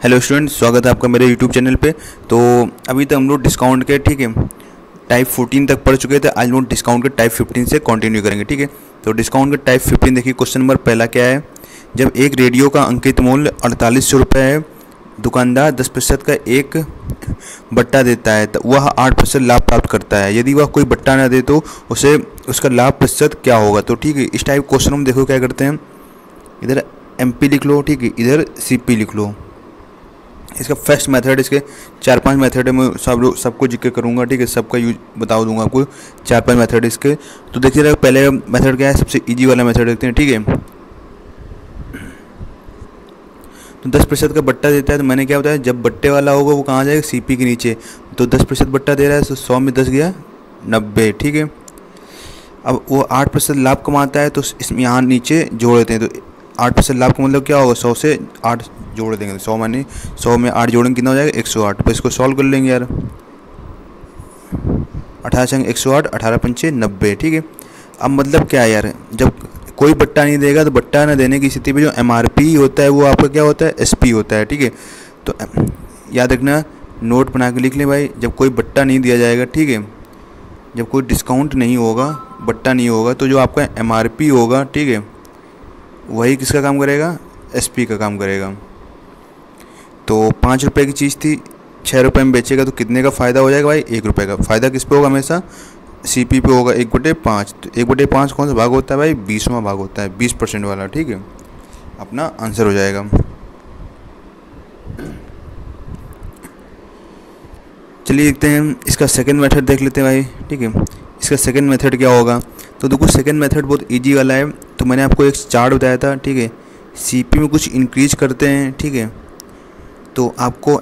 Hello student स्वागत है आपका मेरे यूट्यूब चैनल पे। तो अभी तक हम लोग डिस्काउंट के, ठीक है टाइप 14 तक पढ़ चुके थे। आज हम लोग डिस्काउंट के टाइप 15 से कंटिन्यू करेंगे, ठीक है? तो डिस्काउंट के टाइप 15 देखिए क्वेश्चन नंबर पहला क्या है? जब एक रेडियो का अंकित मूल्य अड़तालीस सौ रुपये है, दुकानदार दस प्रतिशत का एक बट्टा देता है तो वह आठ प्रतिशत लाभ प्राप्त करता है। यदि वह कोई बट्टा ना दे तो उसे, उसका लाभ प्रतिशत क्या होगा? तो ठीक है, इस टाइप क्वेश्चन हम देखो क्या करते हैं। इधर एमपी लिख लो, ठीक है, इधर सीपी लिख लो। इसका फ़र्स्ट मेथड इसके चार पाँच मेथड है मैं सब लोग सबको ज़िक्र करूँगा, ठीक है? सबका यूज़ बता दूँगा आपको। चार पाँच मेथड इसके। तो देखिए रहे पहले मेथड क्या है, सबसे इजी वाला मेथड देखते हैं, ठीक है? तो दस प्रतिशत का बट्टा देता है तो मैंने क्या बताया, जब बट्टे वाला होगा, वो कहाँ जाएगा? सीपी के नीचे। तो दस प्रतिशत बट्टा दे रहा है तो सौ में दस गया, नब्बे, ठीक है? अब वो आठ प्रतिशत लाभ कमाता है तो इसमें यहाँ नीचे जोड़ देते हैं तो आठ परसेंट लाभ का मतलब क्या होगा? सौ से आठ जोड़ देंगे सौ माने सौ में आठ जोड़ेंगे कितना हो जाएगा? एक सौ आठ। तो इसको सॉल्व कर लेंगे यार। अठारह संग एक सौ आठ, अठारह पंचे नब्बे, ठीक है? अब मतलब क्या है यार? जब कोई बट्टा नहीं देगा तो बट्टा ना देने की स्थिति में जो एमआरपी होता है, वो आपका क्या होता है? एसपी होता है, ठीक है? तो याद रखना नोट बना के लिख लें भाई, जब कोई बट्टा नहीं दिया जाएगा, ठीक है? जब कोई डिस्काउंट नहीं होगा, बट्टा नहीं होगा तो जो आपका एमआरपी होगा, ठीक है? वही किसका काम करेगा? एसपी का काम करेगा। तो पाँच रुपये की चीज़ थी छः रुपये में बेचेगा तो कितने का फ़ायदा हो जाएगा भाई? एक रुपये का। फ़ायदा किस पे होगा हमेशा? सी पी पे होगा, एक बटे पाँच। तो एक बटे पाँच कौन सा भाग होता है भाई? बीसवा भाग होता है, बीस परसेंट वाला, ठीक है? अपना आंसर हो जाएगा। चलिए देखते हैं, इसका सेकंड मेथड देख लेते हैं भाई, ठीक है? इसका सेकंड मेथड क्या होगा? तो देखो सेकंड मेथड बहुत इजी वाला है। तो मैंने आपको एक चार्ट बताया था, ठीक है? सीपी में कुछ इंक्रीज करते हैं, ठीक है? तो आपको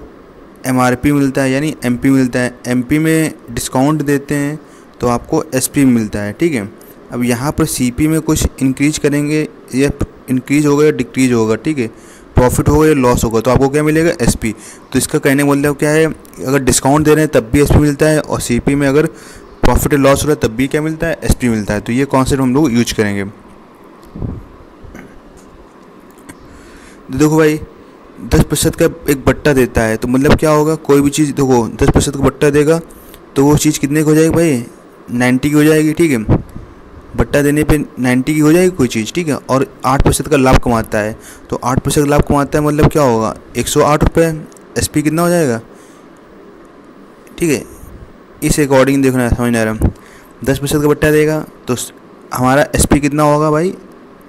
एमआरपी मिलता है, यानी एमपी मिलता है। एमपी में डिस्काउंट देते हैं तो आपको एसपी मिलता है, ठीक है? अब यहाँ पर सीपी में कुछ इंक्रीज करेंगे, या इंक्रीज होगा या डिक्रीज होगा, ठीक है? प्रॉफिट होगा या लॉस होगा तो आपको क्या मिलेगा? एसपी तो इसका कहने का मतलब क्या है? अगर डिस्काउंट दे रहे हैं, तब भी एसपी मिलता है, और सीपी में अगर प्रॉफिट लॉस हो रहा है, तब भी क्या मिलता है? एसपी मिलता है। तो ये कॉन्सेप्ट हम लोग यूज़ करेंगे। देखो भाई, दस प्रतिशत का एक बट्टा देता है तो मतलब क्या होगा? कोई भी चीज़, देखो, दस प्रतिशत का बट्टा देगा तो वो चीज़ कितने की हो जाएगी भाई? नाइन्टी की हो जाएगी, ठीक है? बट्टा देने पे नाइन्टी की हो जाएगी कोई चीज़, ठीक है? और आठ प्रतिशत का लाभ कमाता है तो आठ प्रतिशत लाभ कमाता है मतलब क्या होगा? एक सौ आठ रुपये एस पी कितना हो जाएगा? ठीक है? इस अकॉर्डिंग देखना, समझ नहीं आ रहा। दस प्रतिशत का बट्टा देगा तो हमारा एस पी कितना होगा भाई?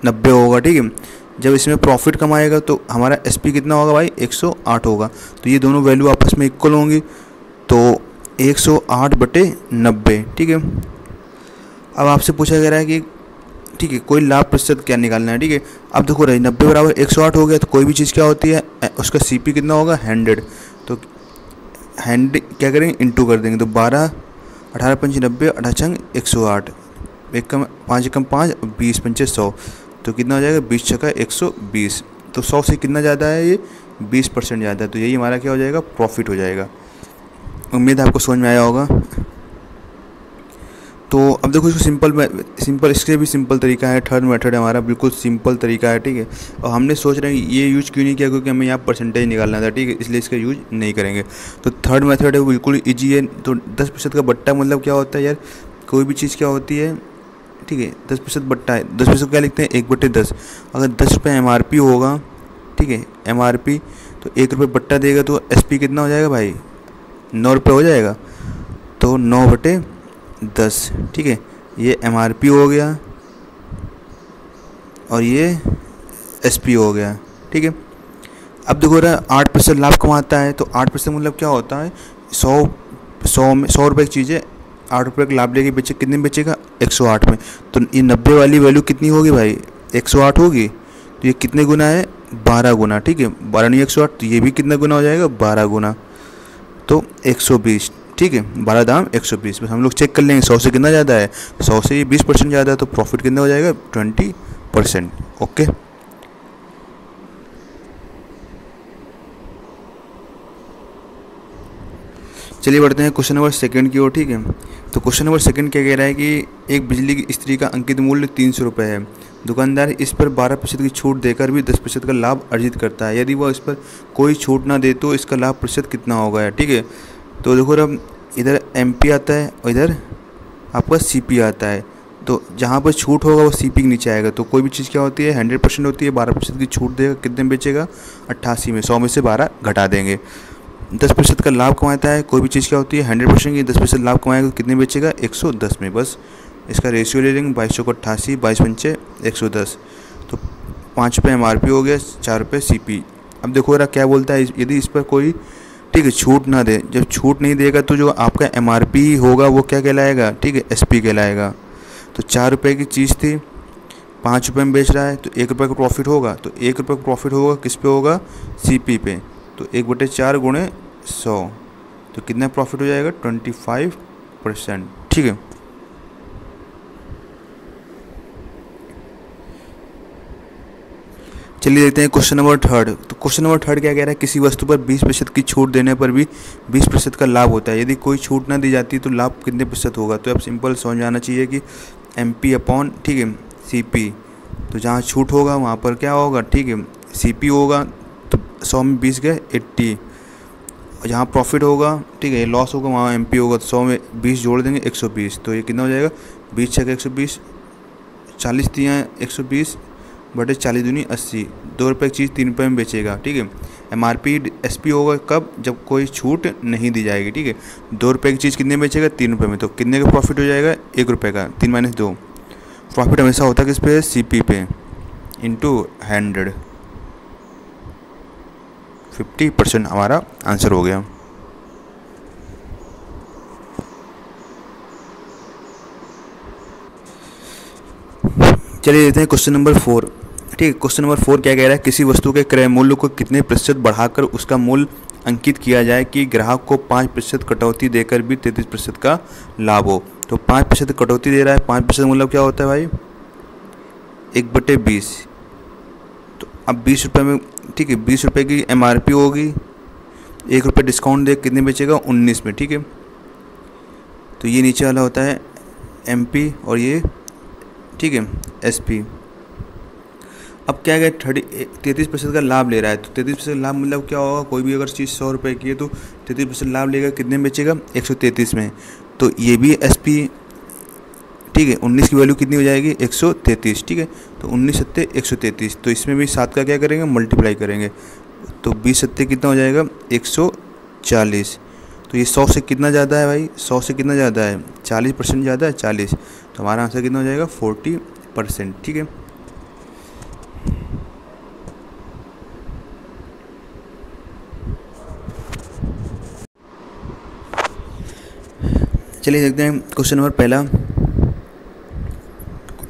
नब्बे होगा, ठीक है? जब इसमें प्रॉफिट कमाएगा तो हमारा एस कितना होगा भाई? 108 होगा। तो ये दोनों वैल्यू आपस में इक्वल होंगी। तो 108 बटे नब्बे, ठीक है? अब आपसे पूछा गया है कि, ठीक है, कोई लाभ प्रतिशत क्या निकालना है, ठीक है? अब देखो रही नब्बे बराबर एक सौ आठ हो गया तो कोई भी चीज़ क्या होती है? उसका सी पी कितना होगा? हंड्रेड तो हंड्रेड क्या करेंगे? इंटू कर देंगे। तो बारह, अठारह पंच नब्बे, अठारह एक सौ आठ। एक कम, पाँच एक कम पाँच, बीस पंचे सौ। तो कितना हो जाएगा? बीस छक्का, एक सौ बीस। तो सौ से कितना ज़्यादा है ये? बीस परसेंट ज़्यादा है। तो यही हमारा क्या हो जाएगा? प्रॉफिट हो जाएगा। उम्मीद आपको समझ में आया होगा। तो अब देखो, इसको सिंपल सिंपल, इसके भी सिंपल तरीका है। थर्ड मेथड है हमारा। बिल्कुल सिंपल तरीका है, ठीक है? और हमने सोच रहे हैं ये यूज़ क्यों नहीं किया? क्योंकि हमें यहाँ परसेंटेज निकालना था, ठीक है? इसलिए इसका यूज़ नहीं करेंगे। तो थर्ड मेथड है, वो बिल्कुल ईजी है। तो दस प्रतिशत का बट्टा मतलब क्या होता है यार? कोई भी चीज़ क्या होती है? ठीक है, दस प्रतिशत बट्टा है। दस प्रतिशत क्या लिखते हैं? एक बट्टे दस। अगर दस रुपये एम आर पी होगा, ठीक है एम आर पी तो एक रुपये बट्टा देगा तो एस पी कितना हो जाएगा भाई? नौ रुपये हो जाएगा। तो नौ बटे दस, ठीक है, ये एम आर पी हो गया और ये एस पी हो गया, ठीक है। अब देखो रहा आठ प्रतिशत लाभ कमाता है तो आठ प्रतिशत मतलब क्या होता है? सौ सौ में, सौ रुपये की चीज़ आठ रुपये का लाभ लेके बेचे, कितने में बेचेगा? एक सौ आठ में। तो ये नब्बे वाली वैल्यू कितनी होगी भाई? एक सौ आठ होगी। तो ये कितने गुना है? बारह गुना, ठीक है? बारह नहीं, एक सौ आठ तो ये भी कितना गुना हो जाएगा? बारह गुना। तो एक सौ बीस, ठीक है? बारह दाम, एक सौ बीस। बस हम लोग चेक कर लेंगे, सौ से कितना ज़्यादा है? सौ से ये बीस परसेंट ज़्यादा है तो प्रॉफिट कितना हो जाएगा? Twenty percent, okay? चलिए बढ़ते हैं क्वेश्चन नंबर सेकंड की ओर, ठीक है? तो क्वेश्चन नंबर सेकंड क्या कह रहा है कि एक बिजली की स्त्री का अंकित मूल्य तीन सौ रुपये है। दुकानदार इस पर बारह प्रतिशत की छूट देकर भी दस प्रतिशत का लाभ अर्जित करता है। यदि वह इस पर कोई छूट ना दे तो इसका लाभ प्रतिशत कितना होगा? ठीक है? तो देखो अब इधर एमपी आता है और इधर आपका सी आता है। तो जहाँ पर छूट होगा वो सीपी के नीचे आएगा। तो कोई भी चीज़ क्या होती है? हंड्रेड परसेंट होती है। बारह प्रतिशत की छूट देगा, कितने में बेचेगा? अट्ठासी में। सौ में से बारह घटा देंगे। दस प्रतिशत का लाभ कमाता है, कोई भी चीज़ क्या होती है, हंड्रेड परसेंट की दस प्रतिशत लाभ कमाएगा, कितने बेचेगा, एक सौ दस में बस। इसका रेशियो ले लेंगे, बाईस सौ को अट्ठासी, बाईस पंचे, एक सौ दस। तो पाँच रुपये एम आर पी हो गया, चार रुपये सी पी अब देखो यार क्या बोलता है, यदि इस पर कोई, ठीक है, छूट ना दे, जब छूट नहीं देगा तो जो आपका एम आर पी होगा, वो क्या कहलाएगा, ठीक है एस पी कहलाएगा। तो चार रुपये की चीज़ थी, पाँच रुपये में बेच रहा है तो एक रुपये का प्रॉफिट होगा तो एक रुपये का प्रॉफिट होगा, किस पे होगा सी पी पे। तो एक बटे चार गुणे सौ। तो कितना प्रॉफिट हो जाएगा? ट्वेंटी फाइव परसेंट ठीक है? चलिए देखते हैं क्वेश्चन नंबर थर्ड तो क्वेश्चन नंबर थर्ड क्या कह रहा है? किसी वस्तु पर 20 प्रतिशत की छूट देने पर भी 20 प्रतिशत का लाभ होता है। यदि कोई छूट ना दी जाती तो लाभ कितने प्रतिशत होगा? तो अब सिंपल समझ जाना चाहिए कि एम पी अपॉन ठीक है सी पी तो जहाँ छूट होगा, वहाँ पर क्या होगा? ठीक है सी पी होगा सौ में बीस गए, एट्टी। जहाँ प्रॉफिट होगा, ठीक है लॉस होगा, वहाँ एम पी होगा तो सौ में बीस जोड़ देंगे, एक सौ बीस। तो ये कितना हो जाएगा? बीस छः एक सौ बीस, चालीस दिया एक सौ बीस, बटे चालीस दूनी अस्सी। दो रुपये की चीज़ तीन रुपये में बेचेगा, ठीक है? M R P S P होगा कब? जब कोई छूट नहीं दी जाएगी, ठीक है? दो रुपये की चीज़ कितने में बेचेगा? तीन रुपये में। तो कितने का प्रॉफिट हो जाएगा? एक रुपये का, तीन माइनस दो। प्रॉफिट हमेशा होता है किस पे? सी पी पे इंटू हंड्रेड फिफ्टी परसेंट हमारा आंसर हो गया। चलिए देखते हैं क्वेश्चन नंबर फोर ठीक है क्वेश्चन नंबर फोर क्या कह रहा है? किसी वस्तु के क्रय मूल्य को कितने प्रतिशत बढ़ाकर उसका मूल्य अंकित किया जाए कि ग्राहक को पाँच प्रतिशत कटौती देकर भी तैंतीस प्रतिशत का लाभ हो? तो पाँच प्रतिशत कटौती दे रहा है, पाँच प्रतिशत मतलब क्या होता है भाई? एक बटे बीस। तो अब बीस रुपये में ठीक है, बीस रुपये की एमआरपी होगी, एक रुपये डिस्काउंट दे, कितने बेचेगा? उन्नीस में, ठीक है? तो ये नीचे वाला होता है एमपी और ये, ठीक है एसपी अब क्या है थर्टी, तैंतीस परसेंट का लाभ ले रहा है तो तैंतीस परसेंट लाभ मतलब क्या होगा? कोई भी अगर चीज़ सौ रुपये की है तो तैंतीस परसेंट लाभ लेगा, कितने में बेचेगा? एक सौ तैंतीस में। तो ये भी एस पी ठीक है, उन्नीस की वैल्यू कितनी हो जाएगी? एक सौ तैंतीस, ठीक है? तो उन्नीस सत्ते, एक सौ तैंतीस। तो इसमें भी सात का क्या करेंगे? मल्टीप्लाई करेंगे। तो बीस सत्ते कितना हो जाएगा? एक सौ चालीस। तो ये सौ से कितना ज़्यादा है भाई? सौ से कितना ज़्यादा है? चालीस परसेंट ज़्यादा है, चालीस। तो हमारा आंसर कितना हो जाएगा? फोर्टी परसेंट, ठीक है? चलिए देखते हैं क्वेश्चन नंबर पहला।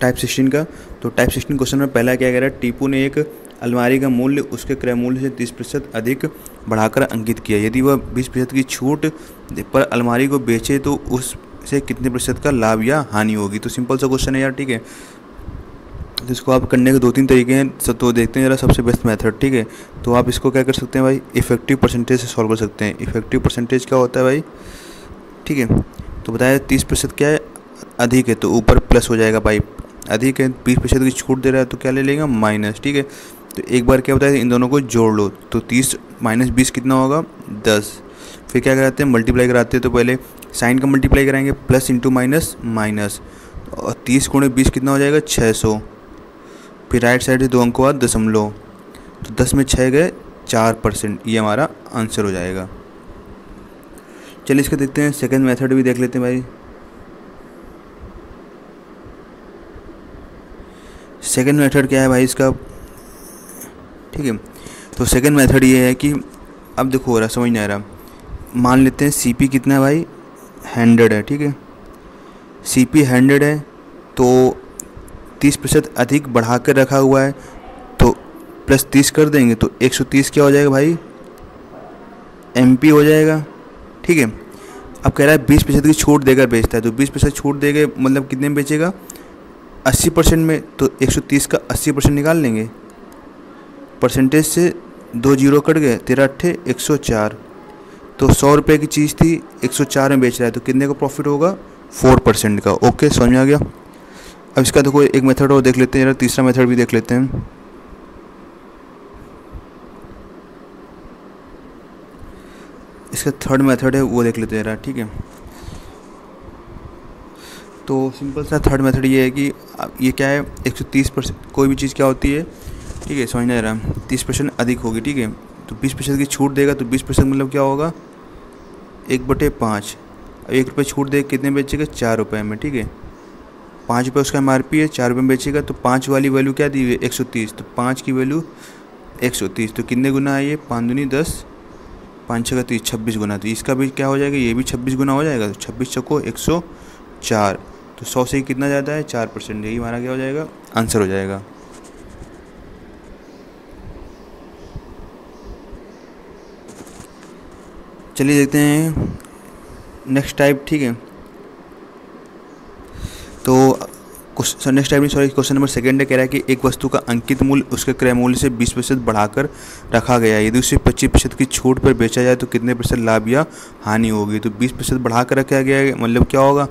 टाइप सिक्सटीन का। तो टाइप सिक्सटीन क्वेश्चन में पहला क्या कह रहा है? टीपू ने एक अलमारी का मूल्य, उसके क्रय मूल्य से तीस प्रतिशत अधिक बढ़ाकर अंकित किया। यदि वह बीस प्रतिशत की छूट पर अलमारी को बेचे तो उससे कितने प्रतिशत का लाभ या हानि होगी? तो सिंपल सा क्वेश्चन है यार, ठीक है? तो इसको आप करने के दो तीन तरीके हैं। सब तो देखते हैं ज़रा सबसे बेस्ट मेथड ठीक है? तो आप इसको क्या कर सकते हैं भाई? इफ़ेक्टिव परसेंटेज से सॉल्व कर सकते हैं। इफ़ेक्टिव परसेंटेज क्या होता है भाई? ठीक है? तो बताया तीस प्रतिशत क्या है? अधिक है तो ऊपर प्लस हो जाएगा भाई। अधिक है बीस प्रतिशत की छूट दे रहा है तो क्या ले लेगा? माइनस, ठीक है? तो एक बार क्या है इन दोनों को जोड़ लो तो तीस माइनस बीस कितना होगा? दस। फिर क्या कराते हैं? मल्टीप्लाई कराते हैं तो पहले साइन का मल्टीप्लाई कराएँगे, प्लस इंटू माइनस माइनस, और तीस गुणे बीस कितना हो जाएगा? छः सौ। फिर राइट साइड से दो अंकों बाद दशमलव। तो दस में छः गए, चार परसेंट, ये हमारा आंसर हो जाएगा। चलिए इसका देखते हैं, सेकेंड मेथड भी देख लेते हैं भाई। सेकेंड मेथड क्या है भाई इसका? ठीक है तो सेकेंड मेथड ये है कि, अब देखो, हो रहा समझ नहीं आ रहा। मान लेते हैं सी पी कितना है भाई? हंड्रेड है, ठीक है? सी पी हंड्रेड है तो तीस प्रतिशत अधिक बढ़ा कर रखा हुआ है तो प्लस तीस कर देंगे तो एक सौ तीस क्या हो जाएगा भाई? एम पी हो जाएगा, ठीक है? अब कह रहा है बीस प्रतिशत की छूट देकर बेचता है तो बीस प्रतिशत छूट देगा मतलब कितने में बेचेगा? अस्सी परसेंट में तो एक सौ तीस का अस्सी परसेंट निकाल लेंगे। परसेंटेज से दो ज़ीरो कट गए, तेरह अट्ठे, एक सौ चार। तो सौ रुपये की चीज़ थी, एक सौ चार में बेच रहा है। तो कितने का प्रॉफिट होगा? फोर परसेंट का। ओके, समझ में आ गया? अब इसका देखो, एक मेथड और देख लेते हैं, जरा तीसरा मेथड भी देख लेते हैं। इसका थर्ड मेथड है, वो देख लेते हैं जरा, ठीक है? तो सिंपल सा थर्ड मेथड ये है कि ये क्या है? 130 परसेंट कोई भी चीज़ क्या होती है? ठीक है, समझ समझना जरा तीस परसेंट अधिक होगी, ठीक है? तो बीस परसेंट की छूट देगा तो बीस परसेंट मतलब क्या होगा? एक बटे पाँच। अब एक रुपये छूट देगा कितने बेचेगा? चार रुपये में, ठीक है? पाँच रुपये उसका एमआरपी है, चार रुपये में बेचेगा तो पाँच वाली वैल्यू क्या दी हुई है? एक सौ तीस। तो पाँच की वैल्यू एक सौ तीस। तो कितने गुना है? ये पाँच दूनी दस, पाँच छः का तीस, छब्बीस गुना। तो इसका भी क्या हो जाएगा? ये भी छब्बीस गुना हो जाएगा तो छब्बीस चौको एक सौ चार। तो सौ से कितना ज़्यादा है? चार परसेंट यही हमारा क्या हो जाएगा। आंसर हो जाएगा। चलिए देखते हैं। नेक्स्ट टाइप ठीक है। तो next type sorry question number second कह रहा है कि एक वस्तु का अंकित मूल्य उसके क्रय मूल्य से 20 प्रतिशत बढ़ाकर रखा गया है। यदि उसे 25 प्रतिशत की छूट पर बेचा जाए तो कितने प्रतिशत लाभ या हानि होगी? तो 20 प्रतिशत बढ़ाकर रखा गया है। मतलब क्या होगा?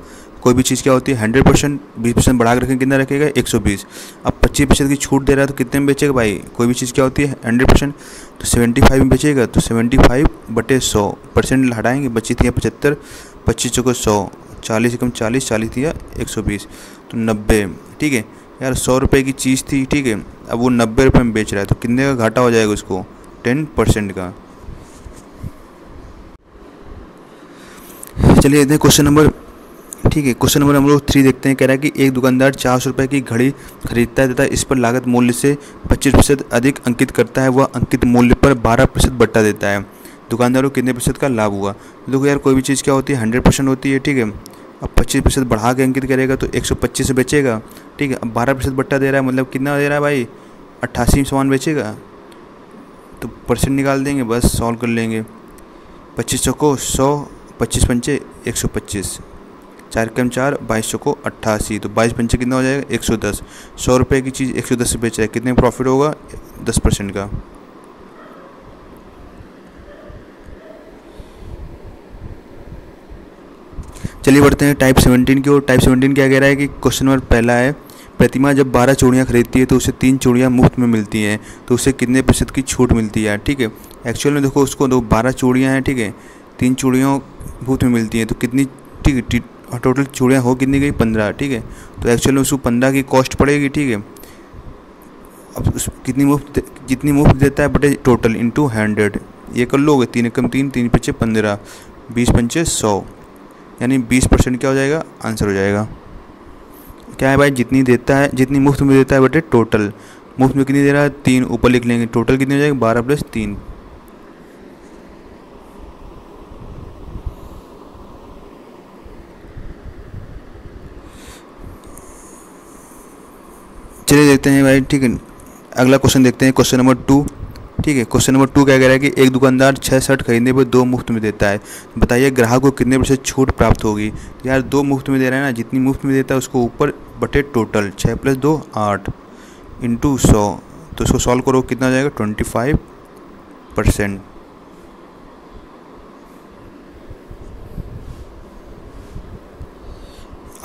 कोई भी चीज़ क्या होती है हंड्रेड परसेंट बीस परसेंट बढ़ा कर रखेंगे कितना रखेगा? एक सौ बीस। अब पच्चीस परसेंट की छूट दे रहा है तो कितने में बेचेगा भाई? कोई भी चीज़ क्या होती है हंड्रेड परसेंट तो सेवेंटी फाइव में बेचेगा तो सेवेंटी फाइव बटे सौ परसेंट हटाएँगे, बची थी पचहत्तर, पच्चीस चौको सौ, चालीस कम चालीस चालीस थी एक सौ बीस तो नब्बे, ठीक है? यार सौ रुपये की चीज़ थी, ठीक है? अब वो नब्बे रुपये में बेच रहा है तो कितने का घाटा हो जाएगा उसको? टेन परसेंट का। चलिए, देखते क्वेश्चन नंबर ठीक है क्वेश्चन नंबर हम लोग थ्री देखते हैं। कह रहा है कि एक दुकानदार चार सौ रुपये की घड़ी खरीदता है तथा इस पर लागत मूल्य से पच्चीस प्रतिशत अधिक अंकित करता है। वह अंकित मूल्य पर बारह प्रतिशत बट्टा देता है। दुकानदार को कितने प्रतिशत का लाभ हुआ? देखो यार, कोई भी चीज़ क्या होती है? हंड्रेड परसेंट होती है, ठीक है। अब पच्चीस प्रतिशत बढ़ा के अंकित करेगा तो एक सौ पच्चीस बेचेगा, ठीक है। अब बारह प्रतिशत बट्टा दे रहा है मतलब कितना दे रहा है भाई? अट्ठासी सामान बेचेगा। तो परसेंट निकाल देंगे, बस सॉल्व कर लेंगे। पच्चीस सौ को सौ, पच्चीस पंचे, एक सौ पच्चीस। चार कम चार, बाईस सौ को अट्ठासी तो बाईस पंचे कितना हो जाएगा? एक सौ दस। सौ रुपये की चीज़ एक सौ दस बेच रहा है। कितने प्रॉफिट होगा? दस परसेंट का। चलिए बढ़ते हैं टाइप सेवनटीन की ओर। टाइप सेवनटीन क्या कह रहा है कि क्वेश्चन नंबर पहला है, प्रतिमा जब बारह चूड़ियाँ खरीदती है तो उसे तीन चूड़ियाँ मुफ़्त में मिलती हैं तो उसे कितने प्रतिशत की छूट मिलती है? ठीक है। एक्चुअल में देखो उसको दो, बारह चूड़ियाँ हैं, ठीक है। तीन चूड़ियों मुफ़्त में मिलती हैं तो कितनी, ठीक है और टोटल चूड़ियाँ हो कितनी गई? पंद्रह, ठीक है? तो एक्चुअल में उसको पंद्रह की कॉस्ट पड़ेगी, ठीक है? अब उस, कितनी मुफ़्त जितनी मुफ़्त देता है बटे टोटल इंटू हंड्रेड ये कर लोगे, तीन कम तीन तीन पच्चे पंद्रह, बीस पंचे सौ. यानी बीस परसेंट क्या हो जाएगा? आंसर हो जाएगा. क्या है भाई? जितनी देता है, जितनी मुफ़्त में देता है बटे टोटल मुफ़्त में कितनी दे रहा है? तीन. ऊपर लिख लेंगे टोटल कितनी हो जाएगी? बारह प्लस तीन. चलिए देखते हैं भाई, ठीक है। अगला क्वेश्चन देखते हैं क्वेश्चन नंबर टू ठीक है क्वेश्चन नंबर टू क्या कह रहा है कि एक दुकानदार छः शर्ट खरीदने पर दो मुफ़्त में देता है। बताइए, ग्राहक को कितने परसेंट छूट प्राप्त होगी? यार, दो मुफ़्त में दे रहा है ना, जितनी मुफ़्त में देता है उसको ऊपर बटे टोटल छः प्लस दो, आठ इंटू सौ। तो उसको सॉल्व करो, कितना हो जाएगा? ट्वेंटी फाइव परसेंट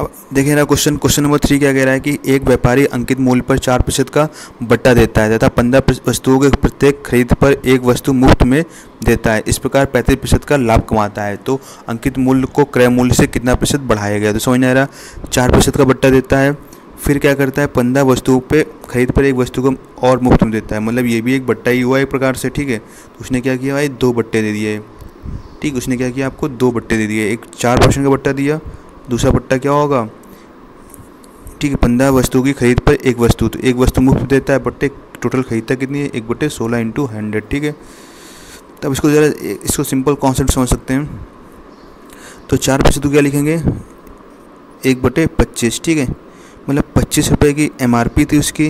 अब देखें ना क्वेश्चन क्वेश्चन नंबर थ्री क्या कह रहा है कि एक व्यापारी अंकित मूल्य पर चार प्रतिशत का बट्टा देता है तथा पंद्रह वस्तुओं के प्रत्येक खरीद पर एक वस्तु मुफ़्त में देता है। इस प्रकार पैंतीस प्रतिशत का लाभ कमाता है। तो अंकित मूल्य को क्रय मूल्य से कितना प्रतिशत बढ़ाया गया? तो समझ नहीं आ रहा, चार प्रतिशत का बट्टा देता है, फिर क्या करता है, पंद्रह वस्तुओं पे खरीद पर एक वस्तु को और मुफ़्त में देता है। मतलब ये भी एक बट्टा ही हुआ एक प्रकार से, ठीक है? तो उसने क्या किया भाई? दो बट्टे दे दिए। ठीक, उसने क्या किया? आपको दो बट्टे दे दिए। एक चार परसेंट का बट्टा दिया दूसरा पट्टा क्या होगा? ठीक है, पंद्रह वस्तुओं की खरीद पर एक वस्तु तो एक वस्तु मुफ़्त देता है बट्टे टोटल खरीदता कितनी है? एक बट्टे सोलह इंटू हंड्रेड ठीक है? तब इसको ज़रा, इसको सिंपल कॉन्सेप्ट समझ सकते हैं। तो चार प्रतिशत क्या लिखेंगे? एक बटे पच्चीस, ठीक है? मतलब पच्चीस रुपये की एमआरपी थी उसकी।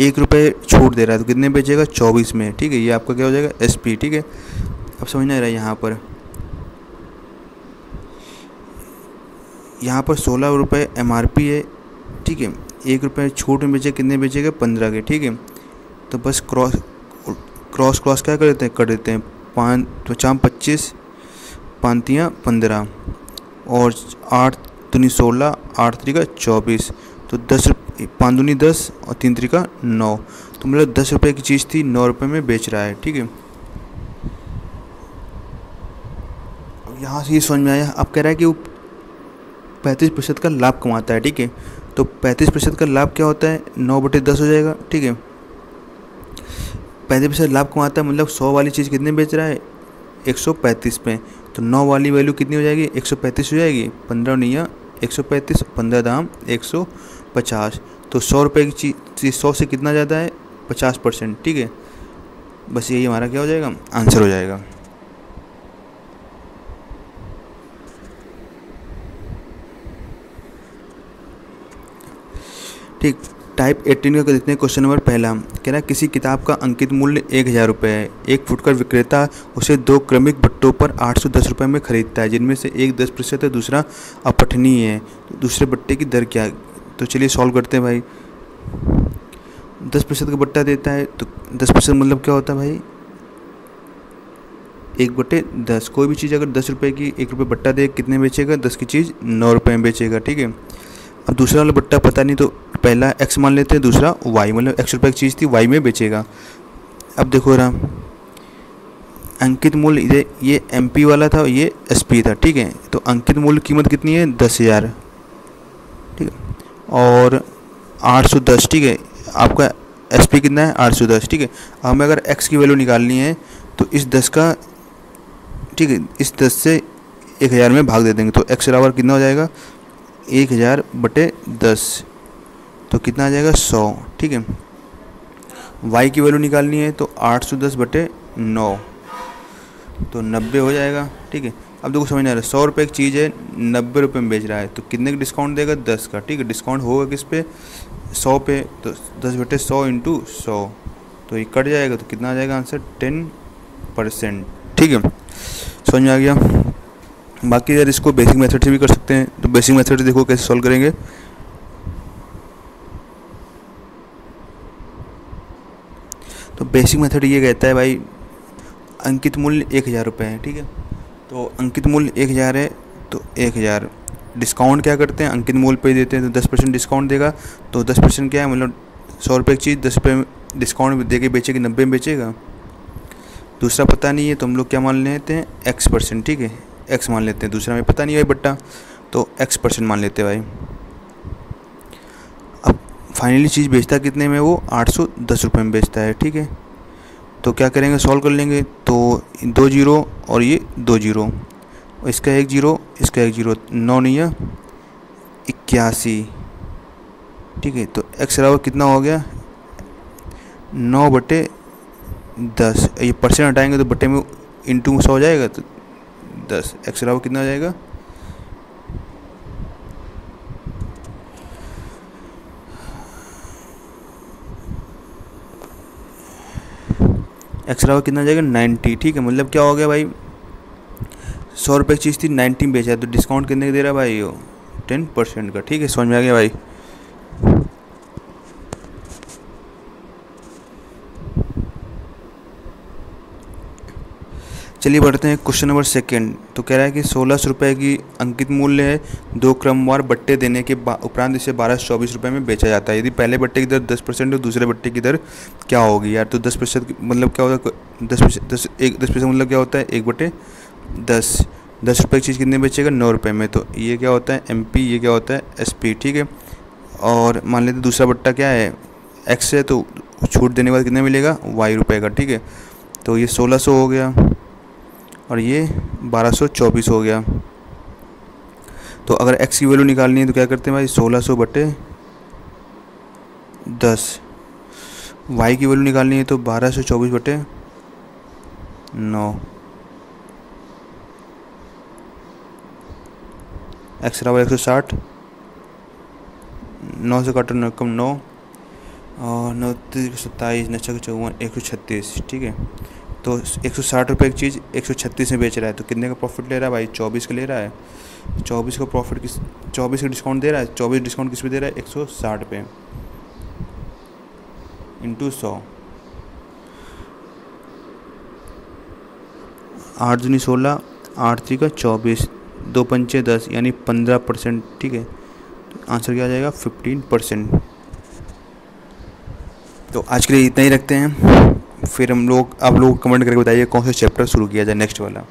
एक रुपये छूट दे रहा है तो कितने बेचेगा? चौबीस में, ठीक है? ये आपका क्या हो जाएगा? एस पी ठीक है? अब समझना रहा है यहाँ पर। यहाँ पर सोलह रुपये एम है, ठीक है? एक रुपये छूट में बेचे, कितने बेचेगा पंद्रह के ठीक है? तो बस क्रॉस क्रॉस क्रॉस क्या कर देते हैं? कर देते हैं पाँच तो चाम पच्चीस, पांतियाँ, पंद्रह। और आठ दूनी सोलह, आठ तरीका चौबीस। तो दस पाँच दूनी दस और तीन तरीका नौ। तो मतलब दस रुपये की चीज़ थी, नौ रुपये में बेच रहा है, ठीक है? यहाँ से ये समझ में आया अब कह रहा है कि वो पैंतीस प्रतिशत का लाभ कमाता है, ठीक है? तो पैंतीस प्रतिशत का लाभ क्या होता है? नौ बटे दस हो जाएगा, ठीक है? पैंतीस प्रतिशत लाभ कमाता है मतलब सौ वाली चीज़ कितने बेच रहा है? एक सौ पैंतीस पे। तो नौ वाली वैल्यू कितनी हो जाएगी? एक सौ पैंतीस हो जाएगी। पंद्रह निया एक सौ पैंतीस, पंद्रह दाम, एक सौ पचास। तो सौ रुपये की चीज़ सौ से कितना ज़्यादा है? पचास परसेंट, ठीक है? बस यही हमारा क्या हो जाएगा? आंसर हो जाएगा। ठीक टाइप एट्टीन का देखते हैं क्वेश्चन नंबर पहला। कह रहा है, किसी किताब का अंकित मूल्य एक हज़ार रुपये है। एक फुटकर विक्रेता उसे दो क्रमिक भट्टों पर आठ सौ दस रुपये में खरीदता है, जिनमें से एक दस प्रतिशत है, दूसरा अपठनीय है। तो दूसरे बट्टे की दर क्या तो चलिए सॉल्व करते हैं भाई। दस प्रतिशत का बट्टा देता है तो दस प्रतिशत मतलब क्या होता है भाई? एक बट्टे दस। कोई भी चीज़ अगर दस रुपये की एक रुपये बट्टा दे, कितने बेचेगा? दस की चीज़ नौ रुपये में बेचेगा, ठीक है? अब दूसरा वाला बट्टा पता नहीं तो पहला एक्स मान लेते हैं, दूसरा वाई मतलब एक्स रुपये की चीज़ थी वाई में बेचेगा। अब देखो रहा अंकित मूल्य, ये ये एमपी वाला था, ये एसपी था, ठीक है? तो अंकित मूल्य कीमत कितनी है? दस हज़ार। ठीक है? और आठ सौ दस, ठीक है? आपका एस पी कितना है? आठ सौ दस, ठीक है? हमें अगर एक्स की वैल्यू निकालनी है तो इस दस का, ठीक है? इस दस से एक हज़ार में भाग दे देंगे। तो एक्स बराबर कितना हो जाएगा? एक हज़ार बटे दस। तो कितना आ जाएगा? सौ। ठीक है? वाई की वैल्यू निकालनी है तो आठ सौ दस बटे नौ। तो नब्बे हो जाएगा। ठीक है? अब देखो, समझ नहीं आ रहा है। सौ रुपये की चीज़ है, नब्बे रुपये में बेच रहा है। तो कितने का डिस्काउंट देगा? दस का। ठीक है? डिस्काउंट होगा किस पे? सौ पे। तो दस बटे सौ इंटू सौ। तो ये कट जाएगा तो कितना आ जाएगा आंसर? Ten percent. ठीक है? समझ में आ गया? बाकी यार इसको बेसिक मेथड से भी कर सकते हैं। तो बेसिक मेथड देखो कैसे सॉल्व करेंगे। बेसिक मेथड ये कहता है भाई, अंकित मूल्य एक हज़ार रुपये है, ठीक है? तो अंकित मूल्य एक हज़ार है तो एक हज़ार। डिस्काउंट क्या करते हैं? अंकित मूल्य पे देते हैं तो दस परसेंट डिस्काउंट देगा। तो दस परसेंट क्या है? मतलब सौ रुपये की चीज़, दस रुपये डिस्काउंट दे के बेचेगी, नब्बे में बेचेगा। दूसरा पता नहीं है तो हम लोग क्या मान लेते हैं? एक्स परसेंट, ठीक है? एक्स मान लेते हैं। दूसरा हमें पता नहीं भाई बट्टा तो एक्स परसेंट मान लेते भाई। अब फाइनली चीज़ बेचता कितने में वो? आठ सौ दस रुपये में बेचता है, ठीक है? तो क्या करेंगे? सॉल्व कर लेंगे। तो दो ज़ीरो और ये दो ज़ीरो। इसका एक ज़ीरो, इसका एक ज़ीरो। नौ नहीं इक्यासी। ठीक है तो एक्स बराबर कितना हो गया? नौ बटे दस। ये परसेंट हटाएँगे तो बटे में इंटू सौ हो जाएगा तो दस। एक्स बराबर कितना हो जाएगा? एक्स का कितना जाएगा? नाइन्टी। ठीक है मतलब क्या हो गया भाई? सौ रुपये की चीज़ थी, नाइन्टी में बेचा तो डिस्काउंट कितने का दे रहा है भाई वो? टेन परसेंट का। ठीक है, समझ में आ गया भाई? चलिए बढ़ते हैं क्वेश्चन नंबर सेकंड तो कह रहा है कि सोलह सौ रुपये की अंकित मूल्य है। दो क्रमवार बट्टे देने के उपरांत इसे बारह सौ चौबीस रुपये में बेचा जाता है। यदि पहले बट्टे की दर दस परसेंट है दूसरे बट्टे की दर क्या होगी यार? तो दस प्रतिशत मतलब क्या होता है? दस प्रतिशत, दस, एक, दस प्रतिशत मतलब क्या होता है? एक बटे दस। दस रुपये की चीज़ कितने बेचेगा? नौ रुपये में। तो ये क्या होता है? एमपी ये क्या होता है? एसपी ठीक है? और मान लेते दूसरा बट्टा क्या है? एक्स है तो छूट देने के बाद कितना मिलेगा? वाई रुपये का, ठीक है? तो ये सोलह सौ हो गया। और ये 1224 हो गया। तो अगर x की वैल्यू निकालनी है तो क्या करते हैं भाई? 1600 बटे दस। वाई की वैल्यू निकालनी है तो 1224 बटे नौ। एक्स बराबर एक सौ साठ। नौ से काटो नौ, कम नौ। और नौ सत्ताईस, नौ चौवन एक सौ छत्तीस, ठीक है? तो एक सौ साठ रुपये की चीज़ एक सौ छत्तीस में बेच रहा है। तो कितने का प्रॉफिट ले रहा है भाई? चौबीस का ले रहा है। चौबीस का प्रॉफिट किस, चौबीस का डिस्काउंट दे रहा है? चौबीस डिस्काउंट किस पे दे रहा है? एक सौ साठ पे। इंटू सौ। आठ दूनी सोलह, आठ थ्री का चौबीस, दो पंचे दस, यानी पंद्रह परसेंट, ठीक है? तो आंसर क्या आ जाएगा? Fifteen percent. तो आज के लिए इतना ही रखते हैं। फिर हम लोग, आप लोग कमेंट करके बताइए कौन सा चैप्टर शुरू किया जाए नेक्स्ट वाला।